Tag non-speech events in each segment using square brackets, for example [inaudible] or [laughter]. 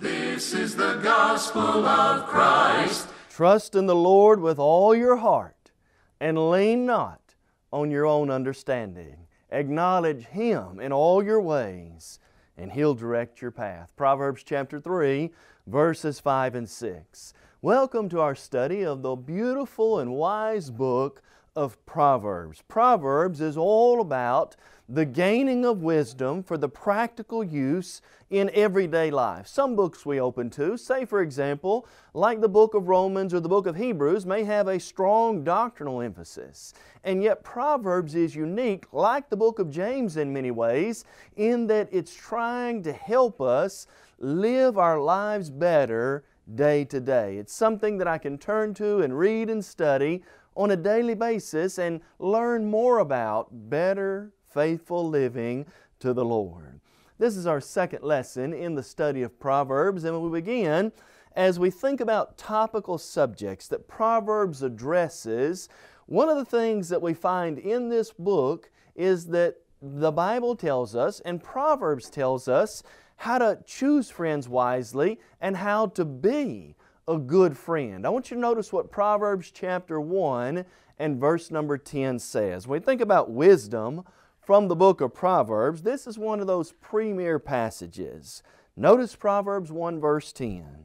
This is the gospel of Christ. Trust in the Lord with all your heart and lean not on your own understanding. Acknowledge Him in all your ways, and He'll direct your path. Proverbs chapter 3, verses 5 and 6. Welcome to our study of the beautiful and wise book of Proverbs. Proverbs is all about the gaining of wisdom for the practical use in everyday life. Some books we open to, say for example, like the book of Romans or the book of Hebrews, may have a strong doctrinal emphasis. And yet Proverbs is unique, like the book of James in many ways, in that it's trying to help us live our lives better day to day. It's something that I can turn to and read and study on a daily basis and learn more about better faithful living to the Lord. This is our second lesson in the study of Proverbs, and we begin as we think about topical subjects that Proverbs addresses. One of the things that we find in this book is that the Bible tells us and Proverbs tells us how to choose friends wisely and how to be a good friend. I want you to notice what Proverbs chapter 1 and verse number 10 says. When we think about wisdom, from the book of Proverbs, this is one of those premier passages. Notice Proverbs 1 verse 10.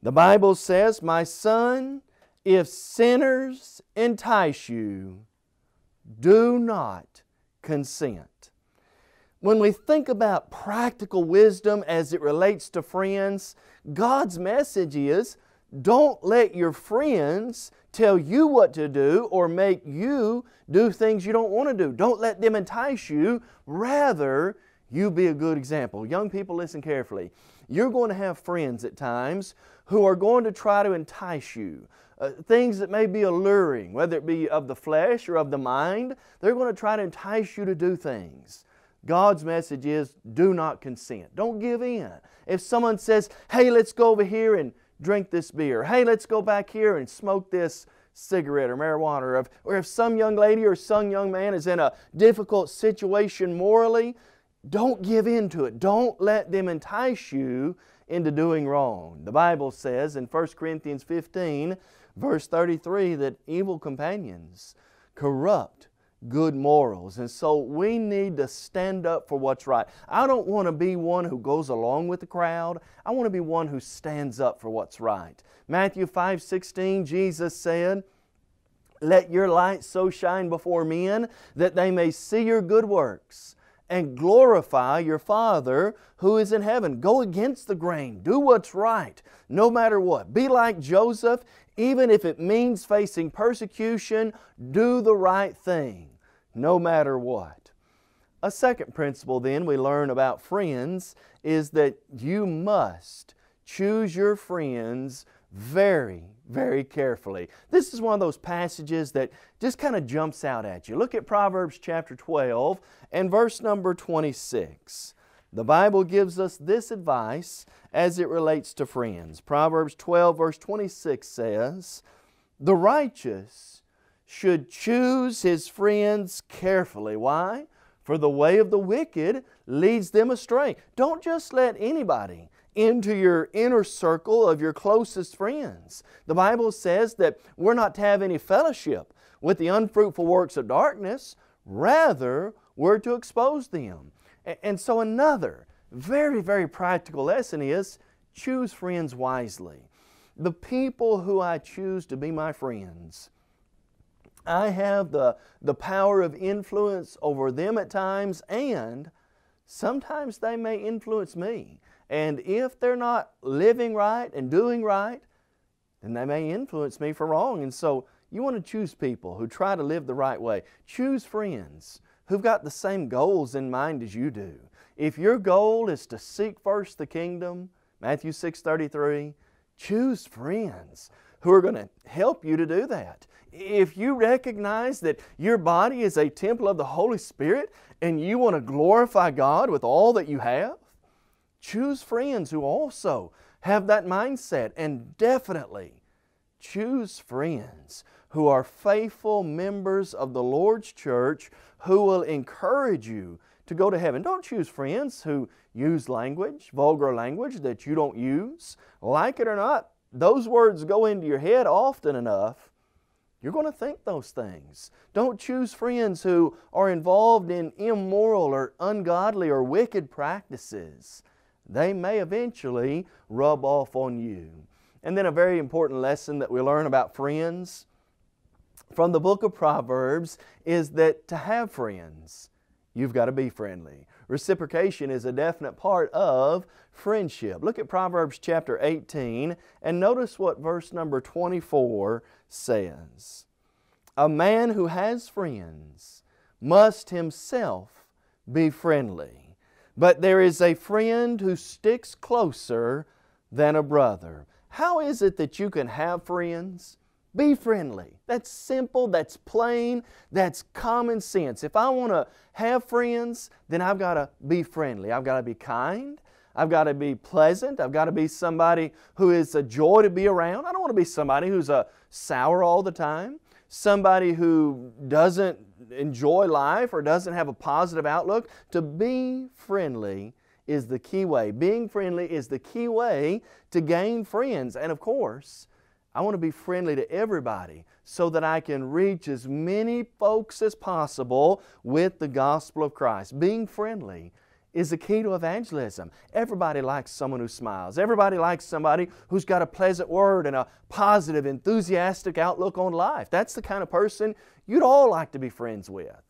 The Bible says, My son, if sinners entice you, do not consent. When we think about practical wisdom as it relates to friends, God's message is don't let your friends tell you what to do or make you do things you don't want to do. Don't let them entice you. Rather, you be a good example. Young people, listen carefully. You're going to have friends at times who are going to try to entice you. Uh, things that may be alluring, whether it be of the flesh or of the mind, they're going to try to entice you to do things. God's message is do not consent. Don't give in. If someone says, hey, let's go over here and drink this beer. Hey, let's go back here and smoke this cigarette or marijuana. Or if, or if some young lady or some young man is in a difficult situation morally, don't give in to it. Don't let them entice you into doing wrong. The Bible says in 1 Corinthians 15, verse 33, that evil companions corrupt good morals. And so we need to stand up for what's right. I don't want to be one who goes along with the crowd. I want to be one who stands up for what's right. Matthew 5 16, Jesus said, Let your light so shine before men that they may see your good works and glorify your Father who is in heaven. Go against the grain. Do what's right, no matter what. Be like Joseph, even if it means facing persecution, do the right thing, no matter what. A second principle, then, we learn about friends is that you must choose your friends very, very carefully. This is one of those passages that just kind of jumps out at you. Look at Proverbs chapter 12 and verse number 26. The Bible gives us this advice as it relates to friends. Proverbs 12, verse 26 says, The righteous should choose his friends carefully. Why? For the way of the wicked leads them astray. Don't just let anybody into your inner circle of your closest friends. The Bible says that we're not to have any fellowship with the unfruitful works of darkness, rather, we're to expose them. And so, another very, very practical lesson is choose friends wisely. The people who I choose to be my friends, I have the, the power of influence over them at times, and sometimes they may influence me. And if they're not living right and doing right, then they may influence me for wrong. And so you want to choose people who try to live the right way. Choose friends who've got the same goals in mind as you do. If your goal is to seek first the kingdom, Matthew 6:33. Choose friends who are going to help you to do that. If you recognize that your body is a temple of the Holy Spirit and you want to glorify God with all that you have, choose friends who also have that mindset and definitely choose friends who are faithful members of the Lord's church who will encourage you to go to heaven. Don't choose friends who use language, vulgar language that you don't use. Like it or not, those words go into your head often enough. You're going to think those things. Don't choose friends who are involved in immoral or ungodly or wicked practices. They may eventually rub off on you. And then a very important lesson that we learn about friends from the book of Proverbs is that to have friends, you've got to be friendly. Reciprocation is a definite part of friendship. Look at Proverbs chapter 18 and notice what verse number 24 says. A man who has friends must himself be friendly, but there is a friend who sticks closer than a brother. How is it that you can have friends? Be friendly. That's simple, that's plain, that's common sense. If I want to have friends, then I've got to be friendly. I've got to be kind. I've got to be pleasant. I've got to be somebody who is a joy to be around. I don't want to be somebody who's a sour all the time, somebody who doesn't enjoy life or doesn't have a positive outlook. To be friendly is the key way. Being friendly is the key way to gain friends. And of course, I want to be friendly to everybody so that I can reach as many folks as possible with the gospel of Christ. Being friendly is the key to evangelism. Everybody likes someone who smiles. Everybody likes somebody who's got a pleasant word and a positive, enthusiastic outlook on life. That's the kind of person you'd all like to be friends with.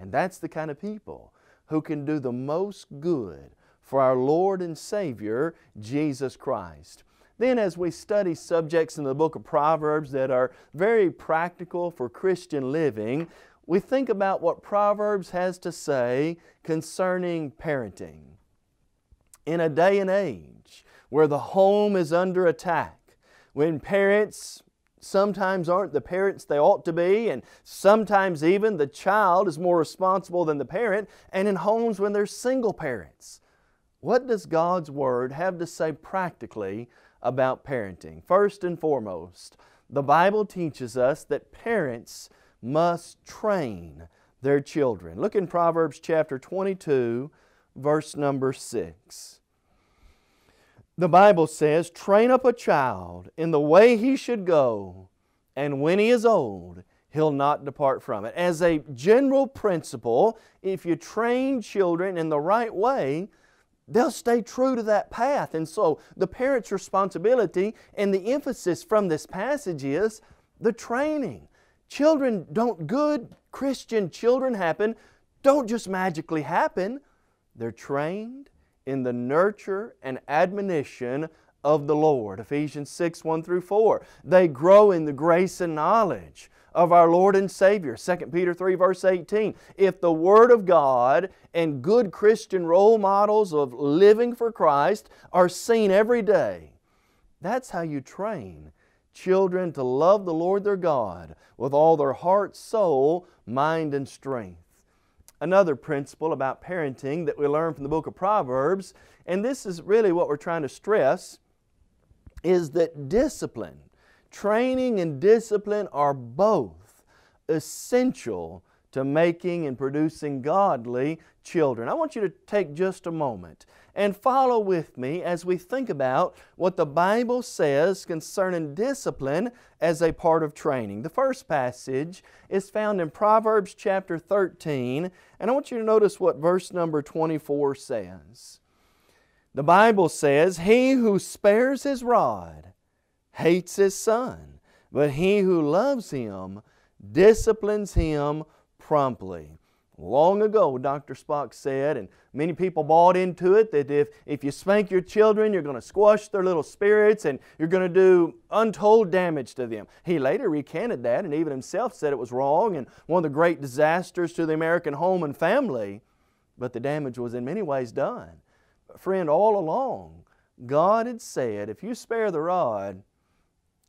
And that's the kind of people who can do the most good for our Lord and Savior, Jesus Christ. Then, as we study subjects in the book of Proverbs that are very practical for Christian living, we think about what Proverbs has to say concerning parenting. In a day and age where the home is under attack, when parents sometimes aren't the parents they ought to be, and sometimes even the child is more responsible than the parent, and in homes when there's single parents. What does God's Word have to say practically about parenting. First and foremost, the Bible teaches us that parents must train their children. Look in Proverbs chapter 22, verse number 6. The Bible says, Train up a child in the way he should go, and when he is old, he'll not depart from it. As a general principle, if you train children in the right way, they'll stay true to that path. And so the parent's responsibility and the emphasis from this passage is the training. Children don't, good Christian children happen, don't just magically happen. They're trained in the nurture and admonition of the Lord. Ephesians 6 1 through 4. They grow in the grace and knowledge of our Lord and Savior. 2 Peter 3, verse 18. If the Word of God and good Christian role models of living for Christ are seen every day, that's how you train children to love the Lord their God with all their heart, soul, mind, and strength. Another principle about parenting that we learn from the book of Proverbs, and this is really what we're trying to stress, is that discipline Training and discipline are both essential to making and producing godly children. I want you to take just a moment and follow with me as we think about what the Bible says concerning discipline as a part of training. The first passage is found in Proverbs chapter 13, and I want you to notice what verse number 24 says. The Bible says, He who spares his rod hates his son, but he who loves him disciplines him promptly. Long ago, Dr. Spock said, and many people bought into it, that if, if you spank your children, you're going to squash their little spirits and you're going to do untold damage to them. He later recanted that and even himself said it was wrong and one of the great disasters to the American home and family. But the damage was in many ways done. But friend, all along, God had said, if you spare the rod,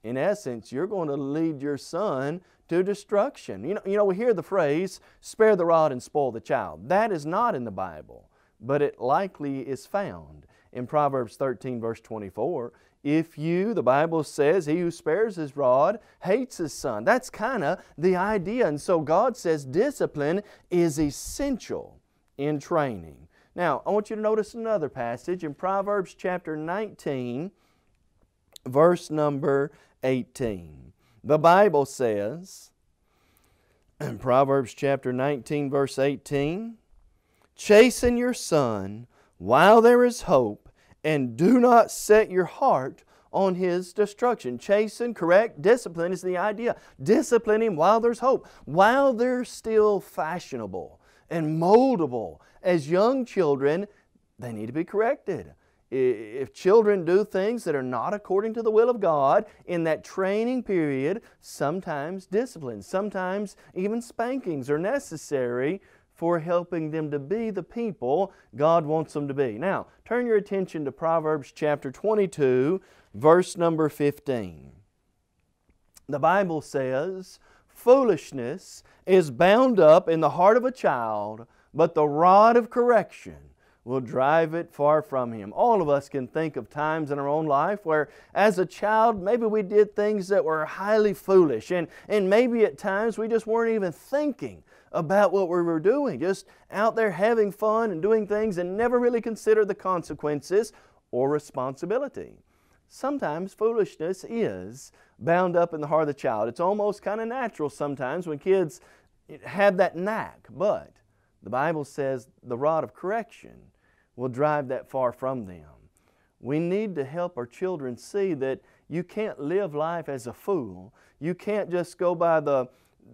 in essence, you're going to lead your son to destruction. You know, you know, we hear the phrase, spare the rod and spoil the child. That is not in the Bible, but it likely is found in Proverbs 13, verse 24. If you, the Bible says, he who spares his rod hates his son. That's kind of the idea. And so God says discipline is essential in training. Now, I want you to notice another passage in Proverbs chapter 19, verse number 18. The Bible says, in Proverbs chapter 19, verse 18, Chasten your son while there is hope, and do not set your heart on his destruction. Chasten, correct, discipline is the idea. Discipline him while there's hope, while they're still fashionable and moldable. As young children, they need to be corrected if children do things that are not according to the will of God in that training period, sometimes discipline, sometimes even spankings are necessary for helping them to be the people God wants them to be. Now, turn your attention to Proverbs chapter 22, verse number 15. The Bible says, Foolishness is bound up in the heart of a child, but the rod of correction will drive it far from Him. All of us can think of times in our own life where, as a child, maybe we did things that were highly foolish, and, and maybe at times we just weren't even thinking about what we were doing, just out there having fun and doing things and never really considered the consequences or responsibility. Sometimes foolishness is bound up in the heart of the child. It's almost kind of natural sometimes when kids have that knack, but the Bible says the rod of correction will drive that far from them. We need to help our children see that you can't live life as a fool. You can't just go by the,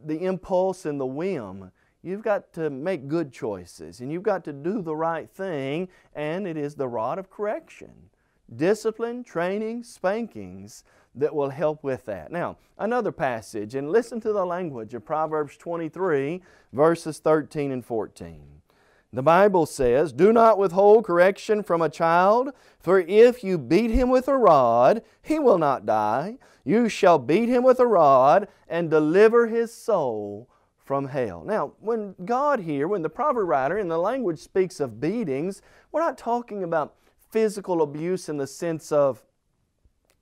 the impulse and the whim. You've got to make good choices and you've got to do the right thing, and it is the rod of correction. Discipline, training, spankings that will help with that. Now, another passage, and listen to the language of Proverbs 23, verses 13 and 14. The Bible says, Do not withhold correction from a child, for if you beat him with a rod, he will not die. You shall beat him with a rod and deliver his soul from hell. Now, when God here, when the proverb writer in the language speaks of beatings, we're not talking about physical abuse in the sense of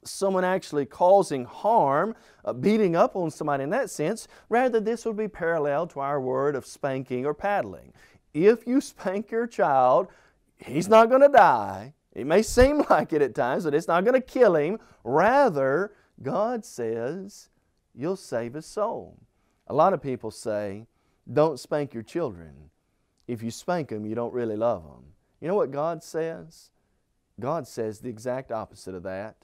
someone actually causing harm, uh, beating up on somebody in that sense. Rather, this would be parallel to our word of spanking or paddling if you spank your child, he's not going to die. It may seem [laughs] like it at times, but it's not going to kill him. Rather, God says you'll save his soul. A lot of people say, don't spank your children. If you spank them, you don't really love them. You know what God says? God says the exact opposite of that.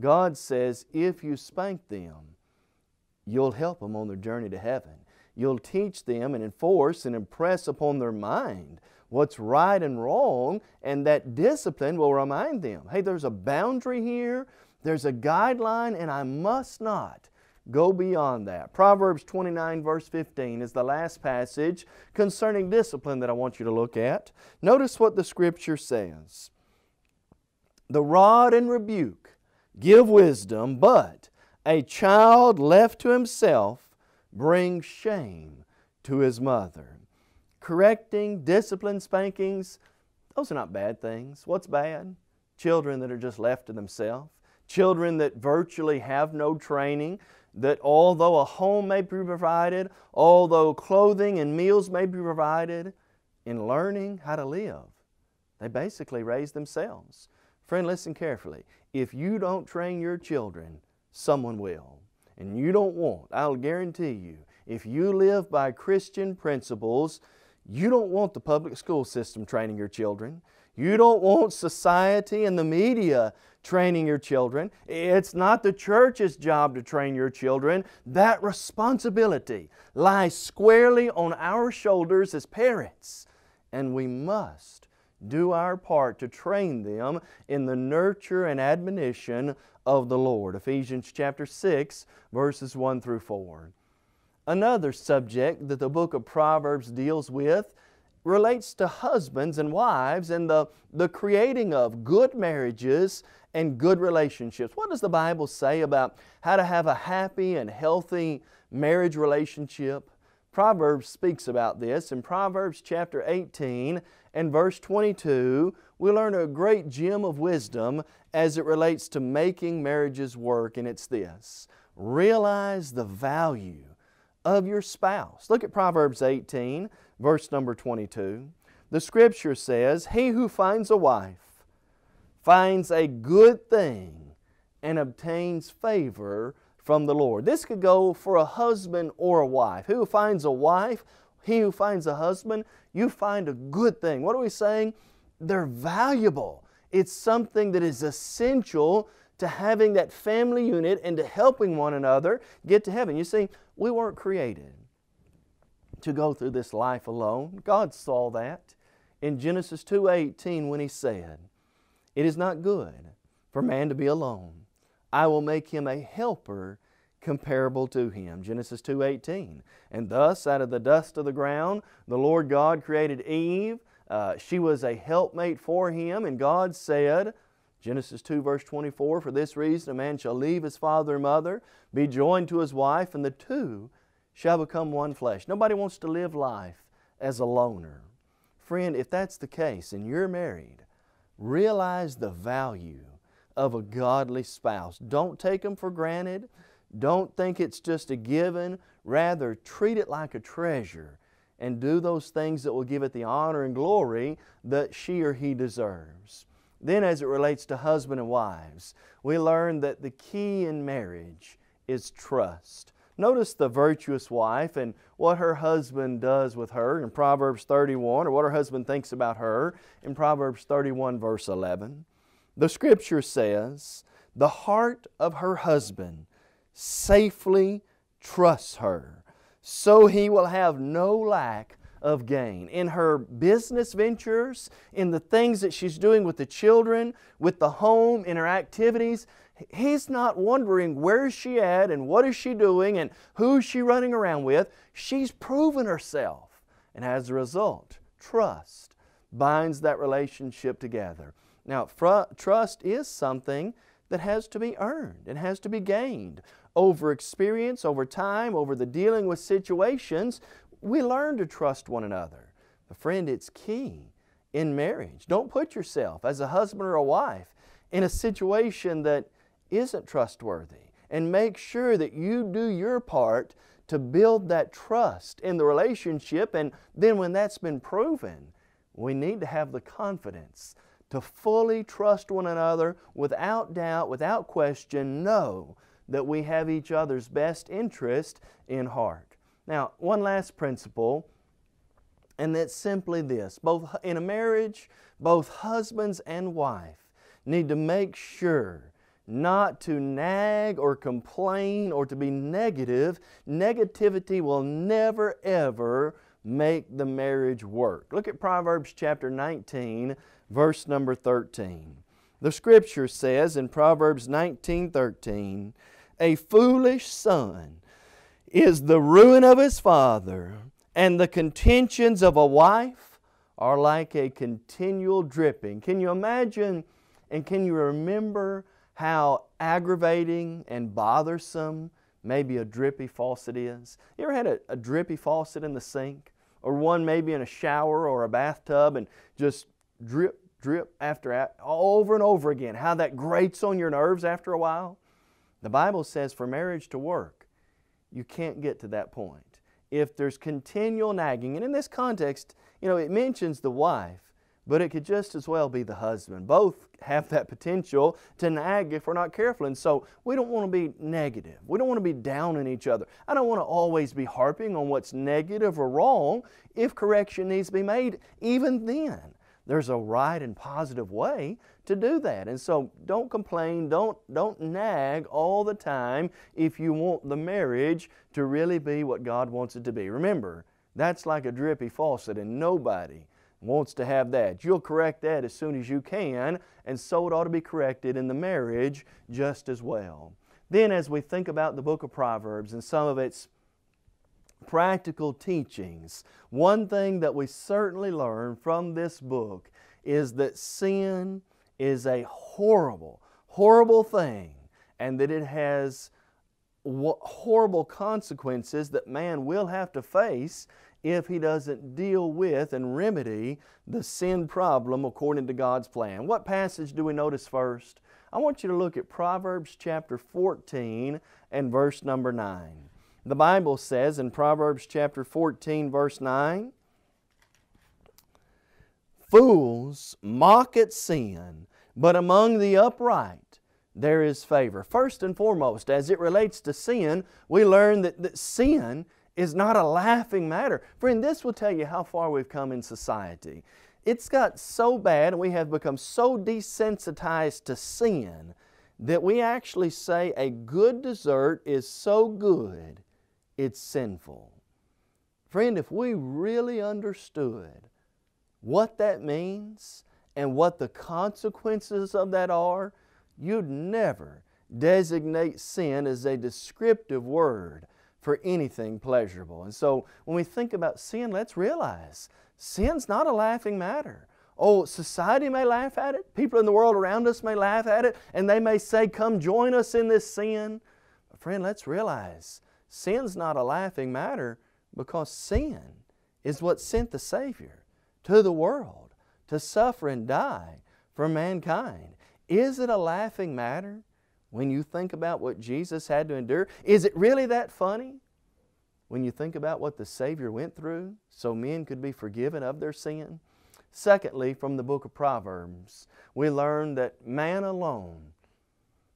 God says if you spank them, you'll help them on their journey to heaven. You'll teach them and enforce and impress upon their mind what's right and wrong, and that discipline will remind them hey, there's a boundary here, there's a guideline, and I must not go beyond that. Proverbs 29, verse 15 is the last passage concerning discipline that I want you to look at. Notice what the Scripture says The rod and rebuke give wisdom, but a child left to himself bring shame to his mother. Correcting, discipline, spankings, those are not bad things. What's bad? Children that are just left to themselves. Children that virtually have no training, that although a home may be provided, although clothing and meals may be provided, in learning how to live, they basically raise themselves. Friend, listen carefully. If you don't train your children, someone will and you don't want, I'll guarantee you, if you live by Christian principles, you don't want the public school system training your children. You don't want society and the media training your children. It's not the church's job to train your children. That responsibility lies squarely on our shoulders as parents, and we must do our part to train them in the nurture and admonition of the Lord. Ephesians chapter 6, verses 1 through 4. Another subject that the book of Proverbs deals with relates to husbands and wives and the, the creating of good marriages and good relationships. What does the Bible say about how to have a happy and healthy marriage relationship? Proverbs speaks about this. In Proverbs chapter 18 and verse 22, we learn a great gem of wisdom as it relates to making marriages work, and it's this realize the value of your spouse. Look at Proverbs 18, verse number 22. The scripture says, He who finds a wife finds a good thing and obtains favor from the Lord. This could go for a husband or a wife. Who finds a wife, he who finds a husband, you find a good thing. What are we saying? They're valuable. It's something that is essential to having that family unit and to helping one another get to heaven. You see, we weren't created to go through this life alone. God saw that in Genesis 2:18 when he said, "It is not good for man to be alone. I will make him a helper comparable to him." Genesis 2:18. And thus out of the dust of the ground the Lord God created Eve uh, she was a helpmate for him, and God said, Genesis 2, verse 24, For this reason a man shall leave his father and mother, be joined to his wife, and the two shall become one flesh. Nobody wants to live life as a loner. Friend, if that's the case and you're married, realize the value of a godly spouse. Don't take them for granted. Don't think it's just a given. Rather, treat it like a treasure and do those things that will give it the honor and glory that she or he deserves. Then, as it relates to husband and wives, we learn that the key in marriage is trust. Notice the virtuous wife and what her husband does with her in Proverbs 31, or what her husband thinks about her in Proverbs 31, verse 11. The Scripture says, The heart of her husband safely trusts her so he will have no lack of gain. In her business ventures, in the things that she's doing with the children, with the home, in her activities, he's not wondering where is she at and what is she doing and who's she running around with. She's proven herself. And as a result, trust binds that relationship together. Now, trust is something that has to be earned and has to be gained over experience, over time, over the dealing with situations, we learn to trust one another. But friend, it's key in marriage. Don't put yourself as a husband or a wife in a situation that isn't trustworthy. And make sure that you do your part to build that trust in the relationship. And then when that's been proven, we need to have the confidence to fully trust one another without doubt, without question, know that we have each other's best interest in heart. Now, one last principle, and that's simply this both in a marriage, both husbands and wife need to make sure not to nag or complain or to be negative. Negativity will never ever make the marriage work. Look at Proverbs chapter 19, verse number 13. The scripture says in Proverbs 19 13, a foolish son is the ruin of his father, and the contentions of a wife are like a continual dripping. Can you imagine and can you remember how aggravating and bothersome maybe a drippy faucet is? You ever had a, a drippy faucet in the sink? Or one maybe in a shower or a bathtub and just drip, drip after over and over again. How that grates on your nerves after a while? The Bible says for marriage to work, you can't get to that point. If there's continual nagging, and in this context, you know, it mentions the wife, but it could just as well be the husband. Both have that potential to nag if we're not careful. And so we don't want to be negative. We don't want to be down on each other. I don't want to always be harping on what's negative or wrong if correction needs to be made. Even then, there's a right and positive way to do that. And so don't complain, don't, don't nag all the time if you want the marriage to really be what God wants it to be. Remember, that's like a drippy faucet, and nobody wants to have that. You'll correct that as soon as you can, and so it ought to be corrected in the marriage just as well. Then, as we think about the book of Proverbs and some of its practical teachings. One thing that we certainly learn from this book is that sin is a horrible, horrible thing and that it has horrible consequences that man will have to face if he doesn't deal with and remedy the sin problem according to God's plan. What passage do we notice first? I want you to look at Proverbs chapter 14 and verse number 9. The Bible says in Proverbs chapter 14 verse 9, Fools mock at sin, but among the upright there is favor. First and foremost, as it relates to sin, we learn that, that sin is not a laughing matter. Friend, this will tell you how far we've come in society. It's got so bad and we have become so desensitized to sin that we actually say a good dessert is so good it's sinful. Friend, if we really understood what that means and what the consequences of that are, you'd never designate sin as a descriptive word for anything pleasurable. And so when we think about sin, let's realize sin's not a laughing matter. Oh, society may laugh at it, people in the world around us may laugh at it, and they may say, Come join us in this sin. But friend, let's realize sin's not a laughing matter because sin is what sent the Savior to the world to suffer and die for mankind. Is it a laughing matter when you think about what Jesus had to endure? Is it really that funny when you think about what the Savior went through so men could be forgiven of their sin? Secondly, from the book of Proverbs, we learn that man alone,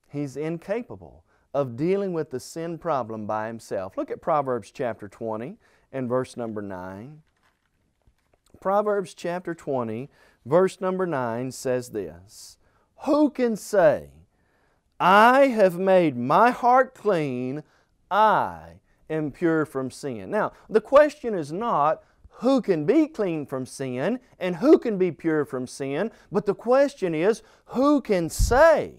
he's incapable of dealing with the sin problem by himself. Look at Proverbs chapter 20 and verse number 9. Proverbs chapter 20, verse number 9 says this who can say, I have made my heart clean, I am pure from sin? Now, the question is not who can be clean from sin and who can be pure from sin, but the question is who can say,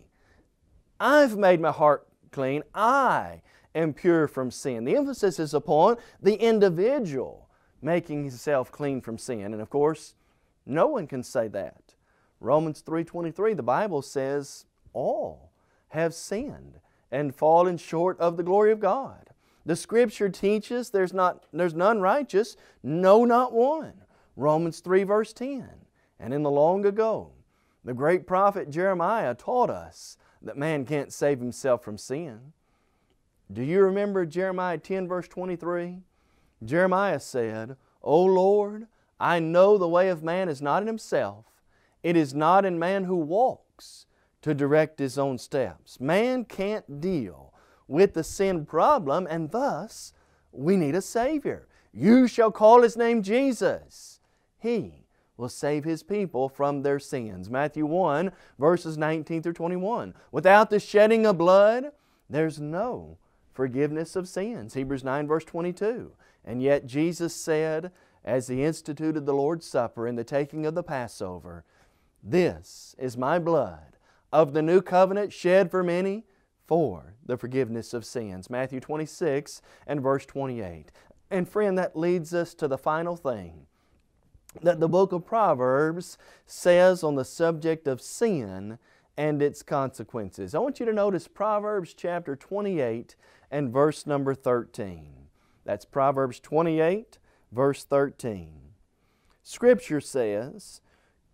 I've made my heart clean, I am pure from sin. The emphasis is upon the individual making himself clean from sin. And of course, no one can say that. Romans 3.23, the Bible says, all have sinned and fallen short of the glory of God. The Scripture teaches there's, not, there's none righteous, no, not one. Romans 3 verse 10. And in the long ago, the great prophet Jeremiah taught us that man can't save himself from sin. Do you remember Jeremiah 10 verse 23? Jeremiah said, O Lord, I know the way of man is not in himself, it is not in man who walks to direct his own steps. Man can't deal with the sin problem, and thus we need a Savior. You shall call His name Jesus. He will save His people from their sins. Matthew 1, verses 19 through 21. Without the shedding of blood, there's no forgiveness of sins. Hebrews 9, verse 22. And yet Jesus said, as He instituted the Lord's Supper and the taking of the Passover, this is my blood of the new covenant shed for many for the forgiveness of sins. Matthew 26 and verse 28. And friend, that leads us to the final thing that the book of Proverbs says on the subject of sin and its consequences. I want you to notice Proverbs chapter 28 and verse number 13. That's Proverbs 28, verse 13. Scripture says,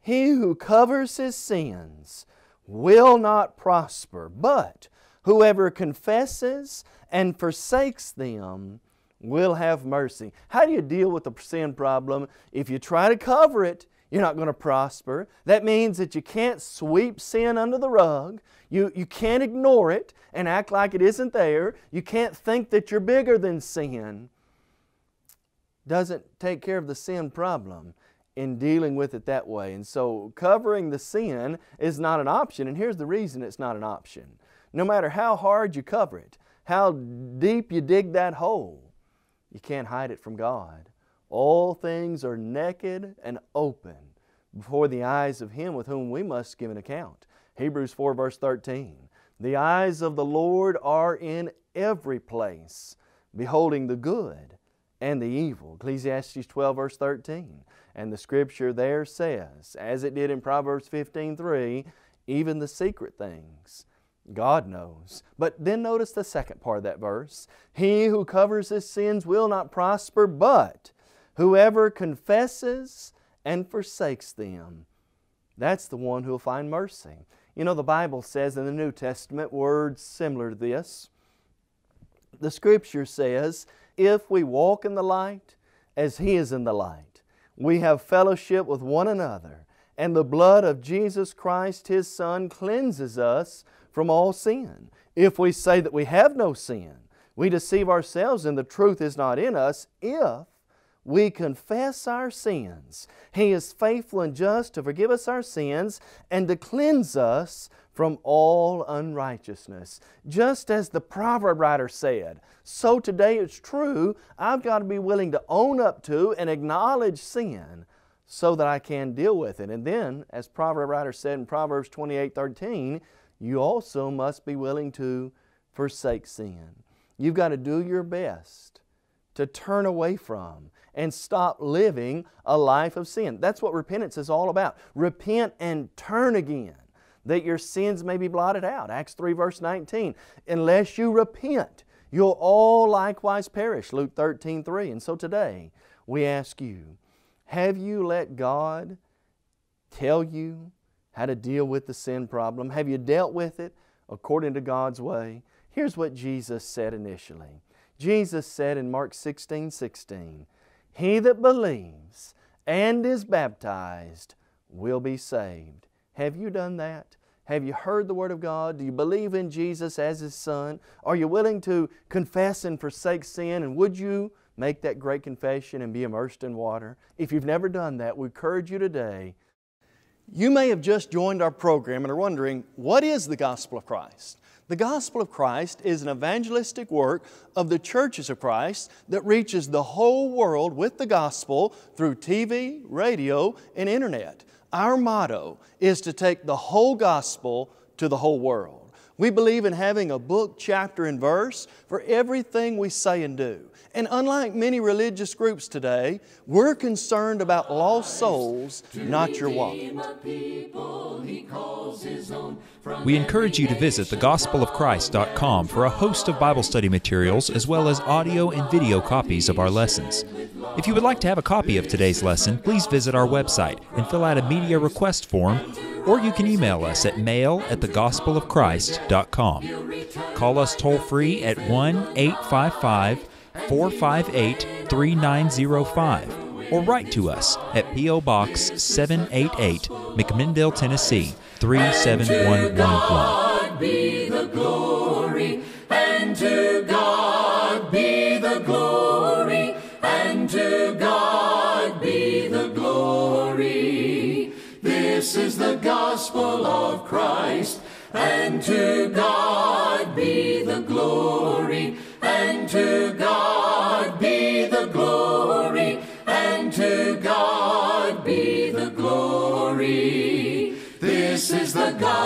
he who covers his sins will not prosper, but whoever confesses and forsakes them will have mercy. How do you deal with the sin problem? If you try to cover it, you're not going to prosper. That means that you can't sweep sin under the rug. You, you can't ignore it and act like it isn't there. You can't think that you're bigger than sin. Doesn't take care of the sin problem in dealing with it that way. And so covering the sin is not an option. And here's the reason it's not an option. No matter how hard you cover it, how deep you dig that hole, you can't hide it from God. All things are naked and open before the eyes of Him with whom we must give an account. Hebrews 4 verse 13. The eyes of the Lord are in every place, beholding the good and the evil. Ecclesiastes 12, verse 13. And the scripture there says, as it did in Proverbs 15, 3, even the secret things God knows. But then notice the second part of that verse. He who covers his sins will not prosper, but whoever confesses and forsakes them, that's the one who will find mercy. You know, the Bible says in the New Testament words similar to this. The Scripture says, if we walk in the light as He is in the light, we have fellowship with one another, and the blood of Jesus Christ, His Son, cleanses us from all sin. If we say that we have no sin, we deceive ourselves and the truth is not in us. If we confess our sins, He is faithful and just to forgive us our sins and to cleanse us from all unrighteousness. Just as the proverb writer said, so today it's true, I've got to be willing to own up to and acknowledge sin so that I can deal with it. And then, as proverb writer said in Proverbs 28 13, you also must be willing to forsake sin. You've got to do your best to turn away from and stop living a life of sin. That's what repentance is all about. Repent and turn again that your sins may be blotted out. Acts 3 verse 19. Unless you repent, you'll all likewise perish. Luke 13 3. And so today we ask you, have you let God tell you how to deal with the sin problem? Have you dealt with it according to God's way? Here's what Jesus said initially. Jesus said in Mark 16 16, He that believes and is baptized will be saved. Have you done that? Have you heard the Word of God? Do you believe in Jesus as His Son? Are you willing to confess and forsake sin? And would you make that great confession and be immersed in water? If you've never done that, we encourage you today you may have just joined our program and are wondering, what is the gospel of Christ? The gospel of Christ is an evangelistic work of the churches of Christ that reaches the whole world with the gospel through TV, radio, and internet. Our motto is to take the whole gospel to the whole world. We believe in having a book, chapter, and verse for everything we say and do. And unlike many religious groups today, we're concerned about lost souls, not your wallet. We encourage you to visit thegospelofchrist.com for a host of Bible study materials as well as audio and video copies of our lessons. If you would like to have a copy of today's lesson, please visit our website and fill out a media request form, or you can email us at mail at thegospelofchrist.com. Call us toll free at 1 855 458 3905 or write to us at P.O. Box 788, McMinnville, Tennessee 37111. be the glory, and to God be the glory, and to God be the glory. This is the gospel of Christ, and to God be the glory, and to God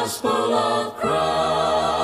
gospel of Christ.